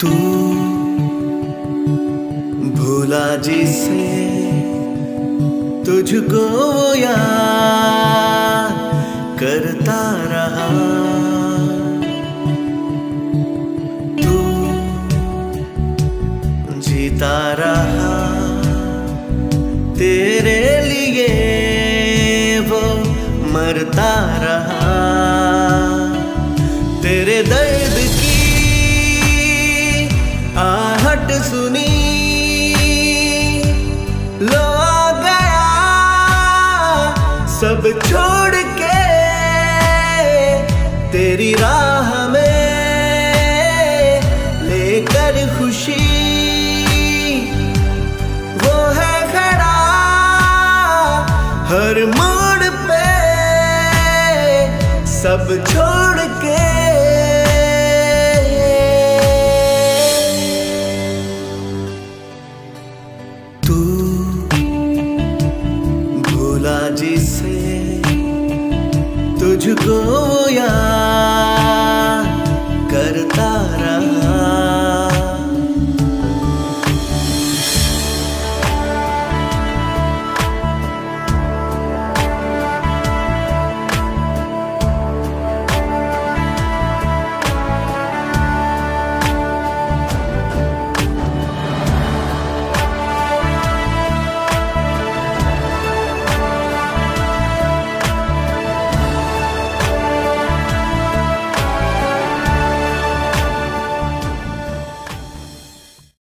तू भूला जिसे तुझको याद करता रहा। तू जीता रहा तेरे लिए, वो मरता रहा। सब छोड़ के तेरी राह में लेकर खुशी। वो है खड़ा हर मोड़ पे। सब छोड़ के। तू तुझको याद करता